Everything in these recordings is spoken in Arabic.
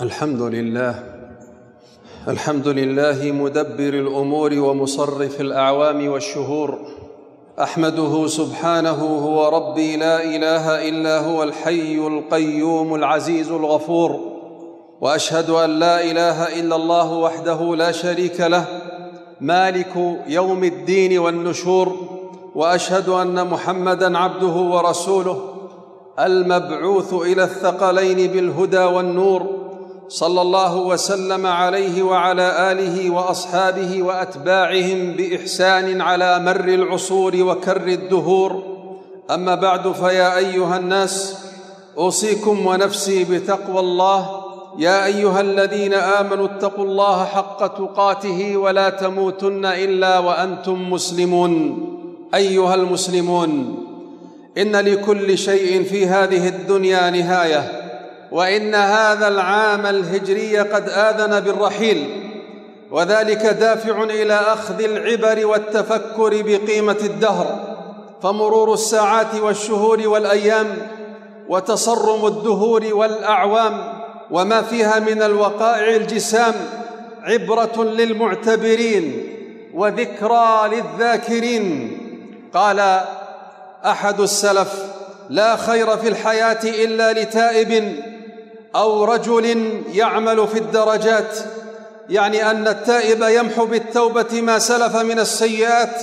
الحمد لله. الحمد لله مدبر الأمور ومصرف الأعوام والشهور. أحمده سبحانه هو ربي لا إله إلا هو الحي القيوم العزيز الغفور. وأشهد أن لا إله إلا الله وحده لا شريك له. مالك يوم الدين والنشور. وأشهد أن محمدا عبده ورسوله. المبعوث إلى الثقلين بالهدى والنور. صلى الله وسلم عليه وعلى آله وأصحابه وأتباعهم بإحسان على مر العصور وكر الدهور. أما بعد فيا أيها الناس أوصيكم ونفسي بتقوى الله. يا أيها الذين آمنوا اتقوا الله حق تقاته ولا تموتن إلا وأنتم مسلمون. أيها المسلمون إن لكل شيء في هذه الدنيا نهاية. وإن هذا العام الهجري قد آذن بالرحيل وذلك دافع إلى أخذ العبر والتفكر بقيمة الدهر فمرور الساعات والشهور والأيام وتصرم الدهور والأعوام وما فيها من الوقائع الجسام عبرة للمعتبرين وذكرى للذاكرين. قال أحد السلف لا خير في الحياة إلا لتائب أو رجل يعمل في الدرجات يعني أن التائب يمحو بالتوبة ما سلف من السيئات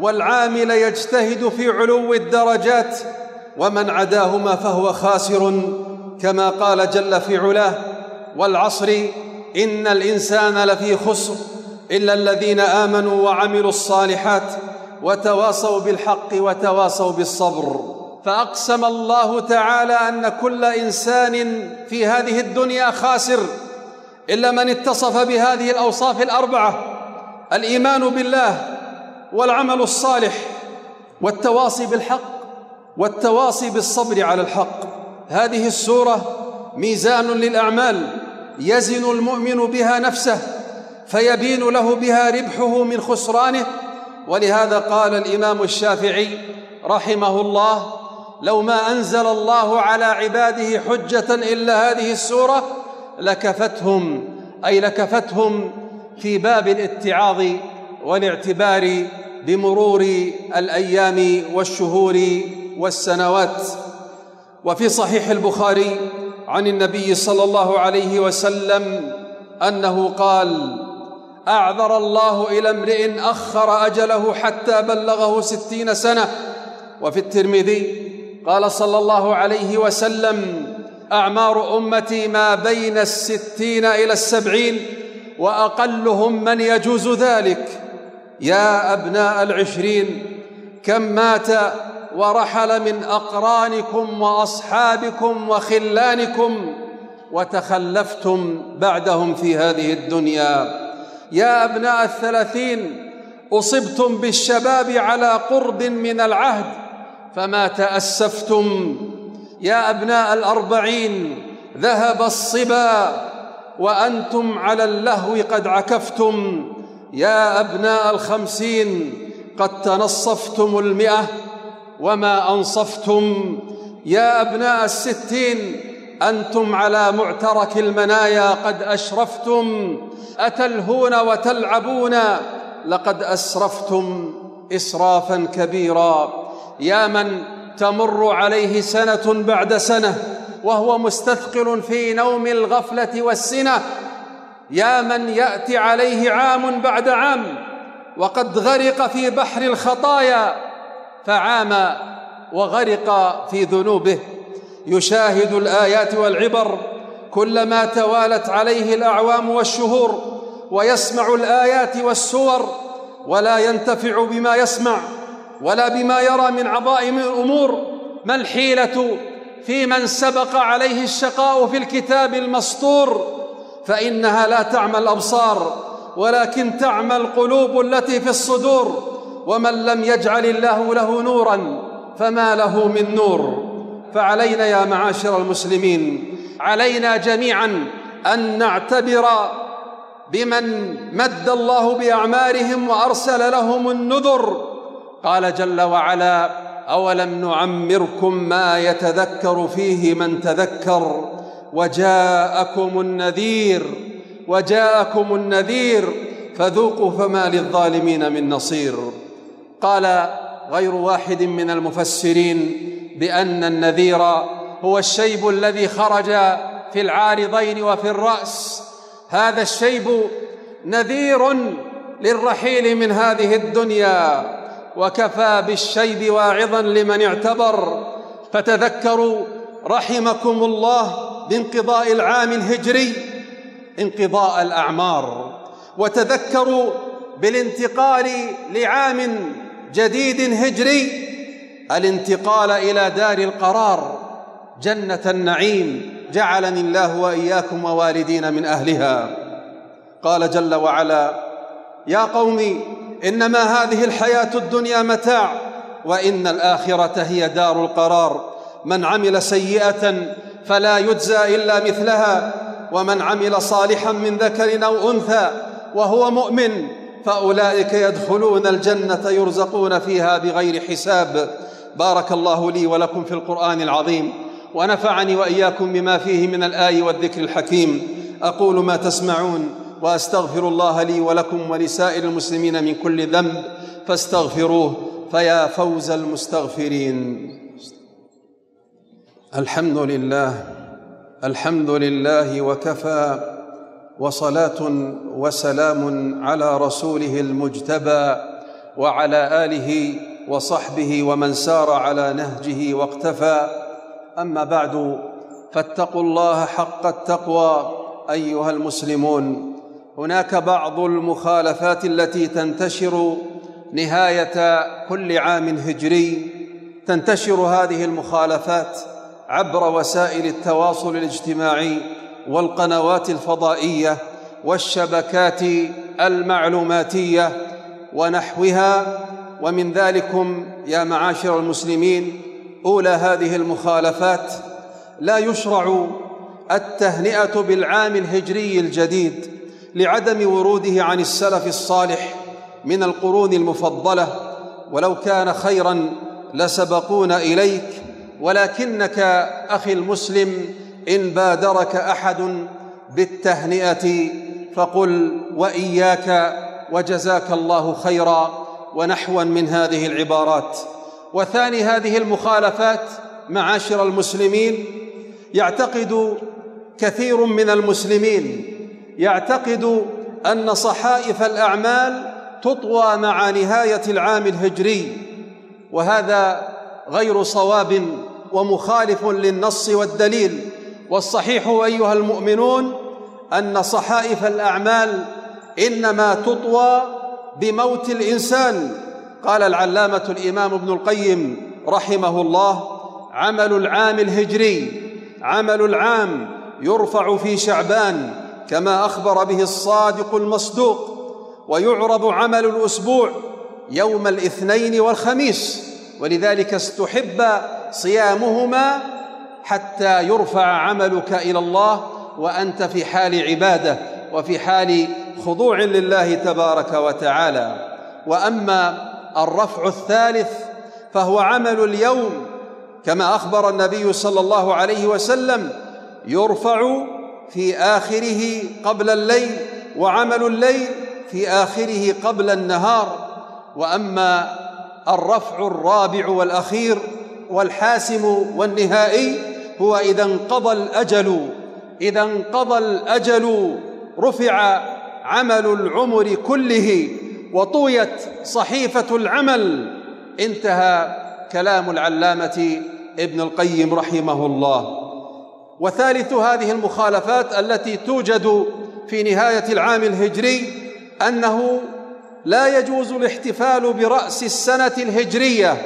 والعامل يجتهد في علو الدرجات ومن عداهما فهو خاسر كما قال جل في علاه والعصر إن الإنسان لفي خسر إلا الذين آمنوا وعملوا الصالحات وتواصوا بالحق وتواصوا بالصبر. فأقسم الله تعالى أن كل إنسان في هذه الدنيا خاسر إلا من اتصف بهذه الأوصاف الأربعة الإيمان بالله والعمل الصالح والتواصي بالحق والتواصي بالصبر على الحق. هذه السورة ميزان للأعمال يزن المؤمن بها نفسه فيبين له بها ربحه من خسرانه. ولهذا قال الإمام الشافعي رحمه الله لو ما أنزل الله على عباده حجة إلا هذه السورة لكفتهم أي لكفتهم في باب الاتعاظ والاعتبار بمرور الأيام والشهور والسنوات. وفي صحيح البخاري عن النبي صلى الله عليه وسلم أنه قال أعذر الله إلى امرئ أخر أجله حتى بلغه ستين سنة. وفي الترمذي قال صلى الله عليه وسلم أعمار أمتي ما بين الستين إلى السبعين وأقلهم من يجوز ذلك. يا أبناء العشرين كم مات ورحل من أقرانكم وأصحابكم وخلانكم وتخلفتم بعدهم في هذه الدنيا. يا أبناء الثلاثين أصبتم بالشباب على قرب من العهد فما تأسفتم. يا أبناء الأربعين ذهب الصبا وأنتم على اللهو قد عكفتم. يا أبناء الخمسين قد تنصفتم المئة وما أنصفتم. يا أبناء الستين أنتم على معترك المنايا قد أشرفتم. أتلهون وتلعبون؟ لقد أسرفتم اسرافا كبيرا. يا من تمر عليه سنة بعد سنة وهو مستثقل في نوم الغفلة والسنة. يا من يأتي عليه عام بعد عام وقد غرق في بحر الخطايا فعام وغرق في ذنوبه. يشاهد الآيات والعبر كلما توالت عليه الأعوام والشهور ويسمع الآيات والسور ولا ينتفع بما يسمع. ولا بما يرى من عظائم الأمور ما الحيلة في من سبق عليه الشقاء في الكتاب المسطور؟ فإنها لا تعمى الأبصار ولكن تعمى القلوب التي في الصدور. ومن لم يجعل الله له نورا فما له من نور. فعلينا يا معاشر المسلمين علينا جميعا أن نعتبر بمن مد الله بأعمارهم وأرسل لهم النذر. قال جل وعلا أولم نعمركم ما يتذكر فيه من تذكر؟ وجاءكم النذير وجاءكم النذير فذوقوا فما للظالمين من نصير. قال غير واحد من المفسرين بأن النذير هو الشيب الذي خرج في العارضين وفي الرأس. هذا الشيب نذير للرحيل من هذه الدنيا. وكفى بالشيب واعظا لمن اعتبر. فتذكروا رحمكم الله بانقضاء العام الهجري انقضاء الأعمار. وتذكروا بالانتقال لعام جديد هجري الانتقال إلى دار القرار. جنة النعيم جعلني الله وإياكم ووالدين من أهلها. قال جل وعلا يا قوم إنما هذه الحياة الدنيا متاع وإن الآخرة هي دار القرار. من عمل سيئة فلا يجزى إلا مثلها ومن عمل صالحا من ذكر أو أنثى وهو مؤمن فأولئك يدخلون الجنة يرزقون فيها بغير حساب. بارك الله لي ولكم في القرآن العظيم ونفعني وإياكم بما فيه من الآي والذكر الحكيم. أقول ما تسمعون. واستغفر الله لي ولكم ولسائر المسلمين من كل ذنب فاستغفروه فيا فوز المستغفرين. الحمد لله الحمد لله وكفى وصلاة وسلام على رسوله المجتبى وعلى آله وصحبه ومن سار على نهجه واقتفى. أما بعد فاتقوا الله حق التقوى أيها المسلمون. هناك بعض المخالفات التي تنتشر نهاية كل عام هجري. تنتشر هذه المخالفات عبر وسائل التواصل الاجتماعي والقنوات الفضائية والشبكات المعلوماتية ونحوها. ومن ذلكم يا معاشر المسلمين أولى هذه المخالفات. لا يشرع التهنئة بالعام الهجري الجديد لعدم وروده عن السلف الصالح من القرون المفضلة. ولو كان خيرا لسبقونا إليك. ولكنك أخي المسلم إن بادرك أحد بالتهنئة فقل وإياك وجزاك الله خيرا ونحوا من هذه العبارات. وثاني هذه المخالفات معاشر المسلمين يعتقد كثير من المسلمين يعتقد أن صحائف الأعمال تطوى مع نهاية العام الهجري وهذا غير صواب ومخالف للنص والدليل. والصحيح أيها المؤمنون أن صحائف الأعمال إنما تطوى بموت الإنسان. قال العلامة الإمام ابن القيم رحمه الله عمل العام الهجري عمل العام يرفع في شعبان كما أخبر به الصادق المصدوق ويعرض عمل الأسبوع يوم الاثنين والخميس ولذلك استحب صيامهما حتى يرفع عملك إلى الله وأنت في حال عبادة وفي حال خضوع لله تبارك وتعالى. وأما الرفع الثالث فهو عمل اليوم كما أخبر النبي صلى الله عليه وسلم يرفع في آخره قبل الليل وعمل الليل في آخره قبل النهار. وأما الرفع الرابع والأخير والحاسم والنهائي هو إذا انقضى الأجل إذا انقضى الأجل رفع عمل العمر كله وطويت صحيفة العمل. انتهى كلام العلامة ابن القيم رحمه الله. وثالث هذه المخالفات التي توجد في نهاية العام الهجري أنه لا يجوز الاحتفال برأس السنة الهجرية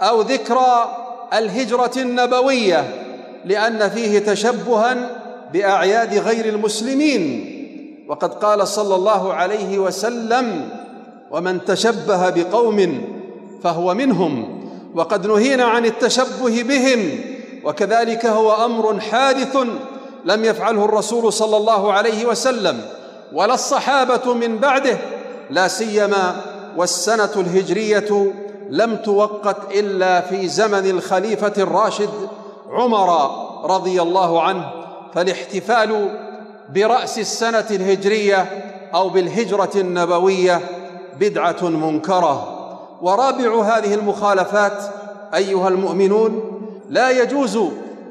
أو ذكرى الهجرة النبوية لأن فيه تشبها بأعياد غير المسلمين. وقد قال صلى الله عليه وسلم ومن تشبه بقوم فهو منهم. وقد نهينا عن التشبه بهم وكذلك هو أمر حادث لم يفعله الرسول صلى الله عليه وسلم ولا الصحابة من بعده لا سيما والسنة الهجرية لم توقت إلا في زمن الخليفة الراشد عمر رضي الله عنه فالاحتفال برأس السنة الهجرية أو بالهجرة النبوية بدعة منكرة. ورابع هذه المخالفات أيها المؤمنون لا يجوز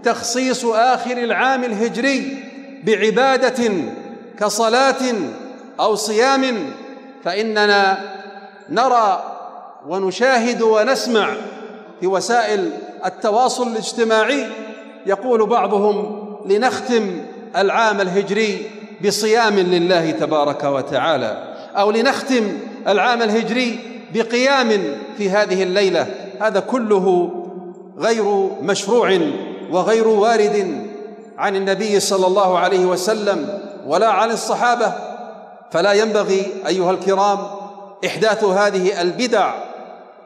تخصيص آخر العام الهجري بعبادة كصلاة أو صيام فإننا نرى ونشاهد ونسمع في وسائل التواصل الاجتماعي يقول بعضهم لنختم العام الهجري بصيام لله تبارك وتعالى أو لنختم العام الهجري بقيام في هذه الليلة هذا كله غير مشروع وغير وارد عن النبي صلى الله عليه وسلم ولا عن الصحابة. فلا ينبغي أيها الكرام إحداث هذه البدع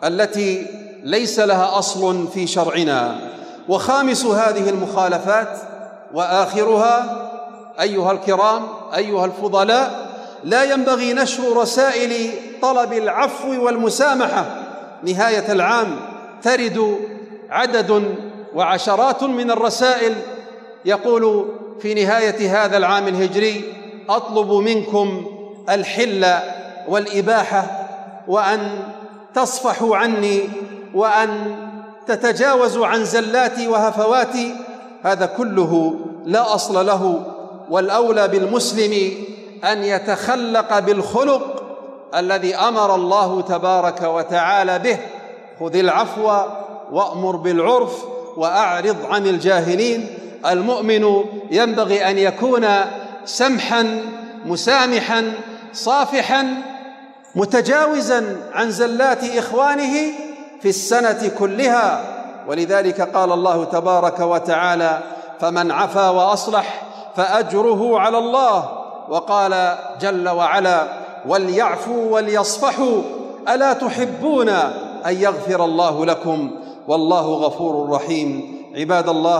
التي ليس لها أصل في شرعنا. وخامس هذه المخالفات وآخرها أيها الكرام أيها الفضلاء لا ينبغي نشر رسائل طلب العفو والمسامحة. نهاية العام ترد عدد وعشرات من الرسائل يقول في نهاية هذا العام الهجري أطلب منكم الحل والإباحة وأن تصفحوا عني وأن تتجاوزوا عن زلاتي وهفواتي. هذا كله لا أصل له والأولى بالمسلم أن يتخلق بالخلق الذي أمر الله تبارك وتعالى به. خذ العفو وأمر بالعرف وأعرض عن الجاهلين. المؤمن ينبغي أن يكون سمحا مسامحا صافحا متجاوزا عن زلات إخوانه في السنة كلها. ولذلك قال الله تبارك وتعالى فمن عفا وأصلح فأجره على الله وقال جل وعلا وليعفوا وليصفحوا ألا تحبون أن يغفر الله لكم والله غفور رحيم. عباد الله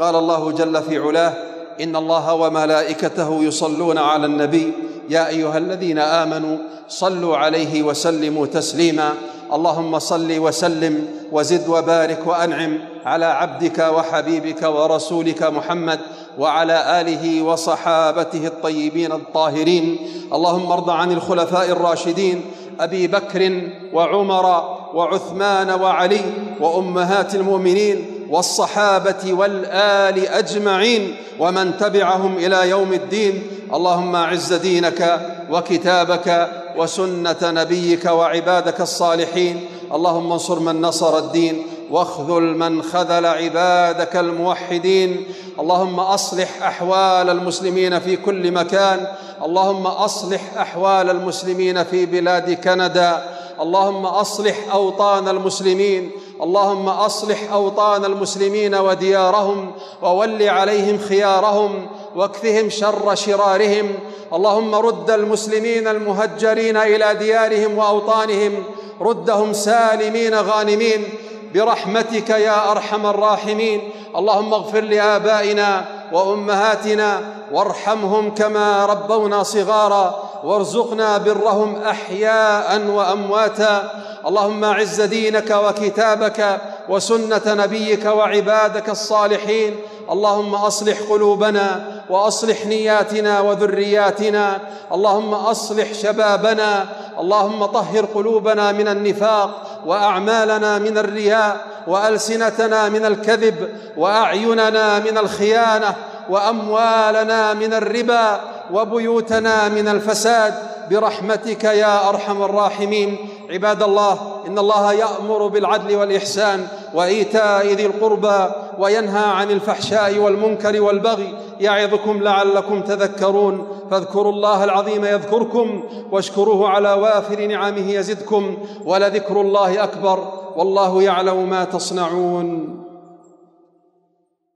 قال الله جل في علاه إن الله وملائكته يصلون على النبي. يا أيها الذين آمنوا صلوا عليه وسلموا تسليما. اللهم صل وسلم وزد وبارك وأنعم على عبدك وحبيبك ورسولك محمد وعلى آله وصحابته الطيبين الطاهرين. اللهم ارض عن الخلفاء الراشدين أبي بكر وعمر وعثمان وعلي وأمهات المؤمنين والصحابة والآل أجمعين ومن تبعهم إلى يوم الدين. اللهم أعز دينك وكتابك وسنة نبيك وعبادك الصالحين. اللهم انصر من نصر الدين واخذل من خذل عبادك الموحدين. اللهم أصلح أحوال المسلمين في كل مكان. اللهم أصلح أحوال المسلمين في بلاد كندا. اللهم أصلح أوطان المسلمين اللهم أصلح أوطان المسلمين وديارهم وول عليهم خيارهم واكفهم شر شرارهم. اللهم رد المسلمين المهجرين إلى ديارهم وأوطانهم ردهم سالمين غانمين. برحمتك يا أرحم الراحمين. اللهم اغفر لآبائنا وأمهاتنا وارحمهم كما ربونا صغارا. وارزقنا برهم أحياء وأمواتا. اللهم أعز دينك وكتابك وسنة نبيك وعبادك الصالحين. اللهم أصلح قلوبنا وأصلح نياتنا وذرياتنا. اللهم أصلح شبابنا. اللهم طهر قلوبنا من النفاق وأعمالنا من الرياء وألسنتنا من الكذب وأعيننا من الخيانة وأموالنا من الربا. وبيوتنا من الفساد برحمتك يا أرحم الراحمين. عباد الله إن الله يأمر بالعدل والإحسان وإيتاء ذي القربى وينهى عن الفحشاء والمنكر والبغي يعظكم لعلكم تذكرون. فاذكروا الله العظيم يذكركم واشكروه على وافر نعمه يزدكم ولذكر الله أكبر. والله يعلم ما تصنعون.